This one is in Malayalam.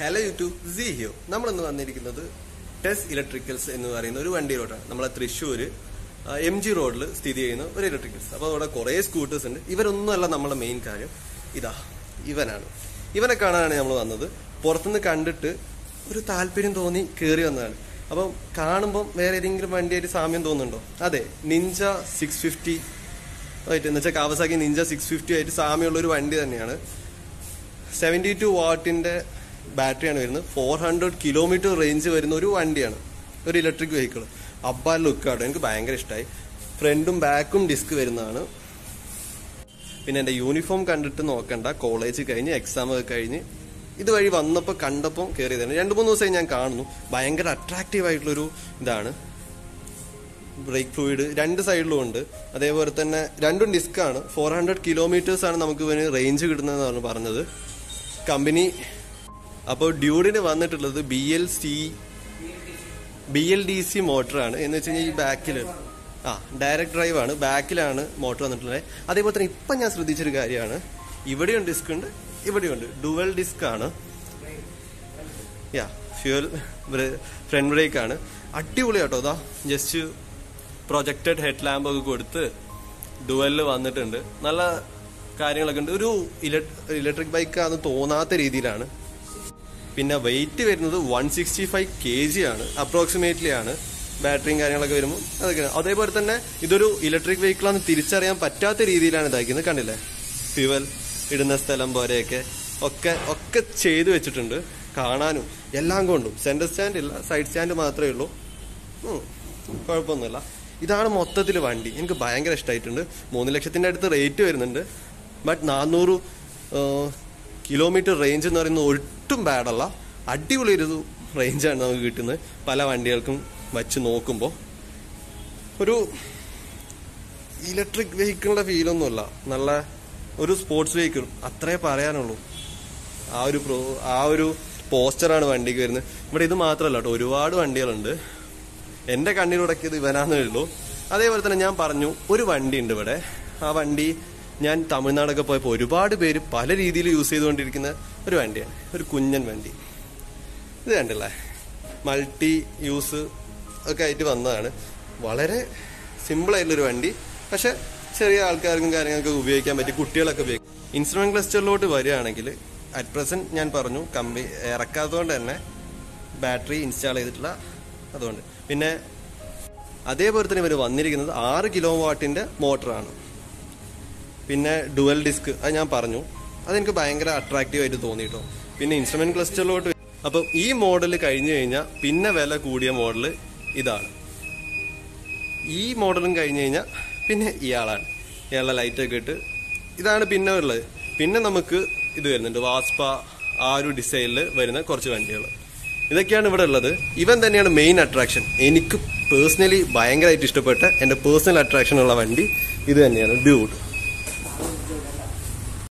ഹലോ യൂട്യൂബ് സി ഹിയോ നമ്മളിന്ന് വന്നിരിക്കുന്നത് ടെസ് ഇലക്ട്രിക്കൽസ് എന്ന് പറയുന്ന ഒരു വണ്ടിയിലോട്ടാണ് നമ്മളെ തൃശ്ശൂർ എം ജി റോഡിൽ സ്ഥിതി ചെയ്യുന്ന ഒരു ഇലക്ട്രിക്കൽസ് അപ്പോൾ അവിടെ കുറേ സ്കൂട്ടേഴ്സ് ഉണ്ട്. ഇവരൊന്നുമല്ല നമ്മളെ മെയിൻ കാര്യം. ഇതാ ഇവനാണ്. ഇവനെ കാണാനാണ് നമ്മൾ വന്നത്. പുറത്തുനിന്ന് കണ്ടിട്ട് ഒരു താല്പര്യം തോന്നി കയറി വന്നതാണ്. അപ്പം കാണുമ്പം വേറെ ഏതെങ്കിലും വണ്ടിയായിട്ട് സാമ്യം തോന്നുന്നുണ്ടോ? അതെ നിഞ്ച സിക്സ് ഫിഫ്റ്റി ആയിട്ട് എന്ന് വെച്ചാൽ കാവസാക്കി നിഞ്ച സിക്സ് ഫിഫ്റ്റി ആയിട്ട് സാമ്യമുള്ള ഒരു വണ്ടി തന്നെയാണ്. സെവന്റി ടു വാട്ടിന്റെ ബാറ്ററിയാണ് വരുന്നത്. ഫോർ ഹൺഡ്രഡ് കിലോമീറ്റർ റേഞ്ച് വരുന്ന ഒരു വണ്ടിയാണ്. ഒരു ഇലക്ട്രിക് വെഹിക്കിൾ അബ്ബാ ലുക്കാണ് എനിക്ക് ഭയങ്കര ഇഷ്ടമായി ഫ്രണ്ടും ബാക്കും ഡിസ്ക് വരുന്നതാണ്. പിന്നെ എന്റെ യൂണിഫോം കണ്ടിട്ട് നോക്കണ്ട. കോളേജ് കഴിഞ്ഞ് എക്സാം ഒക്കെ കഴിഞ്ഞ്. ഇതുവഴി വന്നപ്പോൾ കണ്ടപ്പോൾ കയറിയതാണ് രണ്ട് മൂന്ന് ദിവസമായി ഞാൻ കാണുന്നു. ഭയങ്കര അട്രാക്റ്റീവ് ആയിട്ടുള്ളൊരു ഇതാണ്. ബ്രേക്ക് ഫ്ലൂയിഡ് രണ്ട് സൈഡിലും ഉണ്ട്. അതേപോലെ തന്നെ രണ്ടും ഡിസ്ക് ആണ്. ഫോർ ഹൺഡ്രഡ് കിലോമീറ്റേഴ്സാണ് ആണ് നമുക്ക് ഇവന് റേഞ്ച് കിട്ടുന്നതെന്നാണ് പറഞ്ഞത്. കമ്പനി അപ്പോൾ ഡ്യൂഡിന് വന്നിട്ടുള്ളത് B L C B L D C മോട്ടറാണ്. എന്ന് വെച്ച് കഴിഞ്ഞാൽ ഈ ബാക്കിൽ ആ ഡയറക്ട് ഡ്രൈവ് ആണ്. ബാക്കിലാണ് മോട്ടർ വന്നിട്ടുള്ളത്. അതേപോലെ തന്നെ ഇപ്പം ഞാൻ ശ്രദ്ധിച്ചൊരു കാര്യമാണ്. ഇവിടെയും ഡിസ്ക് ഉണ്ട് ഇവിടെയും ഉണ്ട്. ഡുവൽ ഡിസ്ക് ആണ്. യാ ഫ്യൂൽ ഫ്രണ്ട് ബ്രേക്ക് ആണ്. അടിപൊളിയാട്ടോ അതാ ജസ്റ്റ് പ്രൊജക്റ്റഡ് ഹെഡ് ലാമ്പ് ഒക്കെ കൊടുത്ത് ഡുവലിൽ വന്നിട്ടുണ്ട്. നല്ല കാര്യങ്ങളൊക്കെ ഉണ്ട്. ഒരു ഇലക്ട്രിക് ബൈക്കാന്ന് തോന്നാത്ത രീതിയിലാണ്. പിന്നെ വെയിറ്റ് വരുന്നത് one sixty five K G ആണ്. അപ്രോക്സിമേറ്റ്ലി ആണ് ബാറ്ററിയും കാര്യങ്ങളൊക്കെ വരുമ്പോൾ അതൊക്കെ. അതേപോലെ തന്നെ ഇതൊരു ഇലക്ട്രിക് വെഹിക്കിളാന്ന് തിരിച്ചറിയാൻ പറ്റാത്ത രീതിയിലാണ് ഇതാക്കുന്നത് കണ്ടില്ലേ? ഫ്യുവൽ ഇടുന്ന സ്ഥലം പോലെയൊക്കെ ഒക്കെ ഒക്കെ ചെയ്തു വെച്ചിട്ടുണ്ട്. കാണാനും എല്ലാം കൊണ്ടും. സെന്റർ സ്റ്റാൻഡ് ഇല്ല സൈഡ് സ്റ്റാൻഡ് മാത്രമേ ഉള്ളൂ. കുഴപ്പമൊന്നുമില്ല. ഇതാണ് മൊത്തത്തിൽ വണ്ടി. എനിക്ക് ഭയങ്കര ഇഷ്ടമായിട്ടുണ്ട് മൂന്ന് ലക്ഷത്തിന്റെ അടുത്ത് റേറ്റ് വരുന്നുണ്ട്. ബട്ട് നാനൂറ് കിലോമീറ്റർ റേഞ്ച് എന്ന് പറയുന്നത് ഒട്ടും ബാഡല്ല അടിപൊളി ഒരു റേഞ്ചാണ് നമുക്ക് കിട്ടുന്നത്. പല വണ്ടികൾക്കും വച്ച് നോക്കുമ്പോൾ. ഒരു ഇലക്ട്രിക് വെഹിക്കിളിന്റെ ഫീലൊന്നുമല്ല നല്ല ഒരു സ്പോർട്സ് വെഹിക്കിൾ അത്രേ പറയാനുള്ളൂ. ആ ഒരു പ്രോ ആ ഒരു പോസ്റ്ററാണ് വണ്ടിക്ക് വരുന്നത്. ഇവിടെ ഇത് മാത്രമല്ല കേട്ടോ. ഒരുപാട് വണ്ടികളുണ്ട്. എന്റെ കണ്ണിലുടക്കിയത് ഇവനാന്നേ ഉള്ളൂ. അതേപോലെ തന്നെ ഞാൻ പറഞ്ഞു ഒരു വണ്ടി ഉണ്ട് ഇവിടെ. ആ വണ്ടി ഞാൻ തമിഴ്നാടൊക്കെ പോയപ്പോൾ ഒരുപാട് പേര് പല രീതിയിൽ യൂസ് ചെയ്തുകൊണ്ടിരിക്കുന്ന ഒരു വണ്ടിയാണ് ഒരു കുഞ്ഞൻ വണ്ടി. ഇത് കണ്ടില്ലേ? മൾട്ടി യൂസ് ഒക്കെ ആയിട്ട് വന്നതാണ്. വളരെ സിമ്പിളായിട്ടുള്ളൊരു വണ്ടി. പക്ഷെ ചെറിയ ആൾക്കാർക്കും കാര്യങ്ങൾക്കും ഉപയോഗിക്കാൻ പറ്റി കുട്ടികളൊക്കെ ഉപയോഗിക്കും ഇൻസ്ട്രുമെന്റ് ക്ലസ്റ്ററിലോട്ട് വരികയാണെങ്കിൽ അറ്റ് പ്രസന്റ് ഞാൻ പറഞ്ഞു കമ്പി ഇറക്കാത്തതുകൊണ്ട് തന്നെ ബാറ്ററി ഇൻസ്റ്റാൾ ചെയ്തിട്ടുള്ള അതുകൊണ്ട്. പിന്നെ അതേപോലെ തന്നെ ഇവർ വന്നിരിക്കുന്നത് ആറ് കിലോ വാട്ടിന്റെ മോട്ടറാണ് പിന്നെ ഡുവൽ ഡിസ്ക് അത് ഞാൻ പറഞ്ഞു. അതെനിക്ക് ഭയങ്കര അട്രാക്റ്റീവ് ആയിട്ട് തോന്നിട്ടോ പിന്നെ ഇൻസ്ട്രുമെന്റ് ക്ലസ്റ്ററിലോട്ട് അപ്പം ഈ മോഡൽ കഴിഞ്ഞു കഴിഞ്ഞാൽ പിന്നെ വില കൂടിയ മോഡൽ ഇതാണ്. ഈ മോഡലും കഴിഞ്ഞു കഴിഞ്ഞാൽ പിന്നെ ഇയാളാണ്. ഇയാളുടെ ലൈറ്റ് ഒക്കെ ഇട്ട് ഇതാണ് പിന്നെ ഉള്ളത്. പിന്നെ നമുക്ക് ഇത് വരുന്നുണ്ട്. വാസ്പ ആ ഒരു ഡിസൈനിൽ വരുന്ന കുറച്ച് വണ്ടികൾ ഇതൊക്കെയാണ് ഇവിടെ ഉള്ളത്. ഇവൻ തന്നെയാണ് മെയിൻ അട്രാക്ഷൻ എനിക്ക് പേഴ്സണലി ഭയങ്കരമായിട്ട് ഇഷ്ടപ്പെട്ട എന്റെ പേഴ്സണൽ അട്രാക്ഷൻ ഉള്ള വണ്ടി ഇത് തന്നെയാണ്. ഡ്യൂഡ്